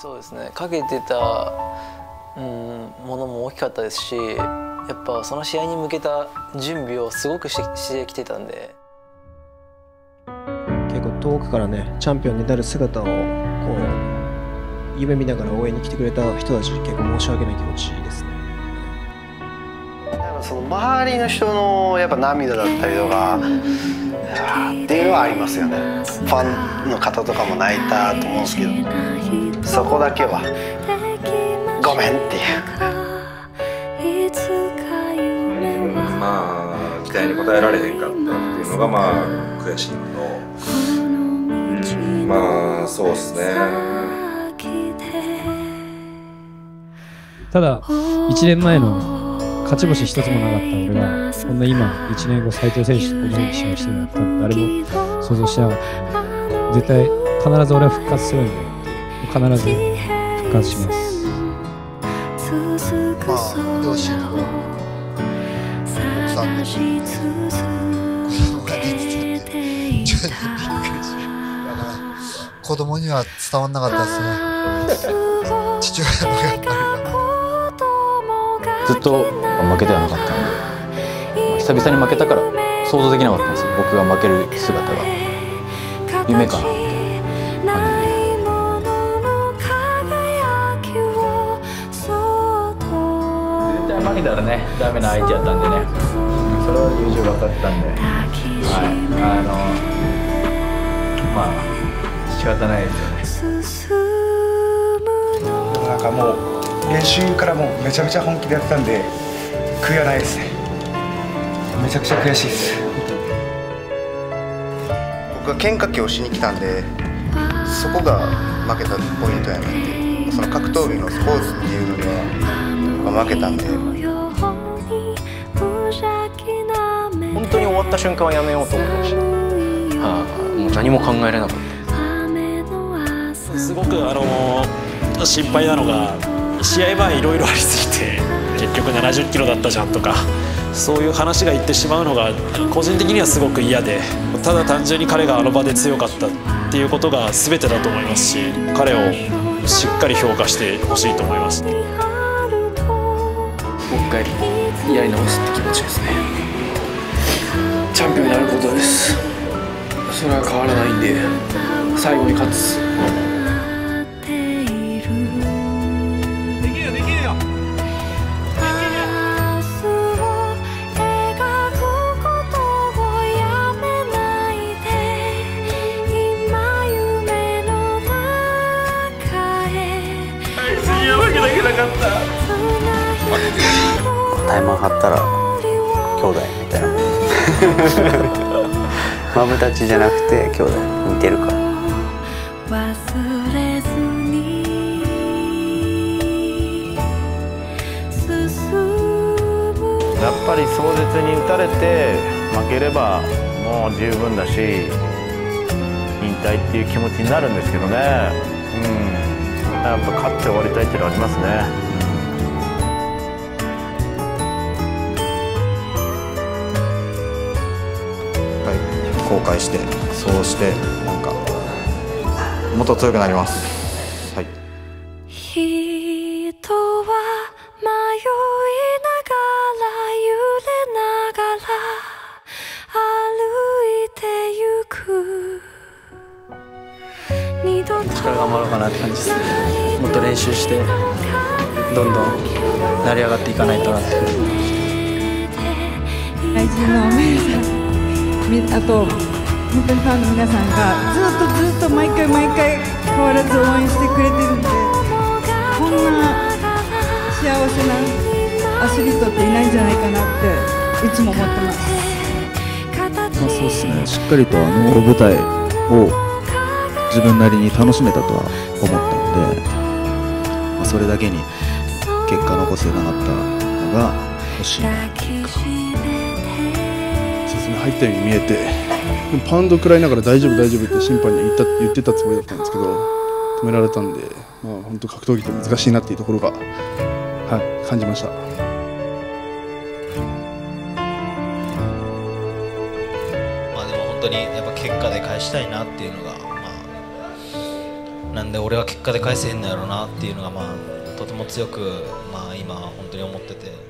そうですね。かけてた、うん、ものも大きかったですしやっぱその試合に向けた準備をすごくしてしてきてたんで。結構遠くからねチャンピオンになる姿をこう夢見ながら応援に来てくれた人たちに結構申し訳ない気持ちですね。なんかその周りの人のやっぱ涙だったりとかっていうのはありますよね。ファンの方とかも泣いたと思うんですけどそこだけは。ごめんっていう。まあ期待に応えられへんかったっていうのがまあ悔しいのと。うんまあそうっすね。ただ1年前の勝ち星一つもなかった俺がこんな今1年後斉藤選手と同じ試合してるのは多分誰も想像してなかった絶対必ず俺は復活するんで必ず復活しますまあ両親と奥さんの子供が出ててちょっとびっくりするだから子供には伝わんなかったですね父親のやっぱりずっと負けてはなかったので、まあ久々に負けたから想像できなかったんですよ僕が負ける姿が夢かなって感じで絶対負けたらねダメな相手やったんでね。それは優勝分かってたんで。はいあのまあ仕方ないですよ。ねなんかもう練習からもうめちゃめちゃ本気でやってたんで悔いはないですね。めちゃくちゃ悔しいです。僕は喧嘩球をしに来たんでそこが負けたポイントやなって。その格闘技のスポーツっていうのには負けたんでわった瞬間はやめようと思いましたああもう何も考えれなかった。すごくあの心配なのが試合前いろいろありすぎて結局70キロだったじゃんとかそういう話が言ってしまうのが個人的にはすごく嫌でただ単純に彼があの場で強かったっていうことが全てだと思いますし彼をしっかり評価してほしいと思います。もう一回やり直すって気持ちですね。チャンピオンになることです。それは変わらないんで最後に勝つ。タイマン張ったら兄弟みたいな マブダチじゃなくて兄弟似てるから。やっぱり壮絶に打たれて負ければもう十分だし引退っていう気持ちになるんですけどね。うん。やっぱ勝って終わりたいっていうのはありますね後悔してそうしてなんかもっと強くなります。はい。人は迷いながら揺れながら歩いてゆく。二度と力頑張ろうかなって感じですねもっと練習してどんどん成り上がっていかないとなって。大事なお姉さんみあと本当にファンの皆さんがずっとずっと毎回毎回変わらず応援してくれてるんでこんな幸せなアスリートっていないんじゃないかなっていつも思ってます。まあ、そうですねしっかりとあの大舞台を自分なりに楽しめたとは思ったので、まあ、それだけに結果残せなかったのが欲しい入ったように見えてパウンド食らいながら大丈夫大丈夫って審判に言った言ってたつもりだったんですけど止められたんで、まあ、本当格闘技って難しいなっていうところが、はい、感じました。まあでも本当にやっぱ結果で返したいなっていうのが、まあ、なんで俺は結果で返せへんのやろうなっていうのがまあとても強くまあ今本当に思ってて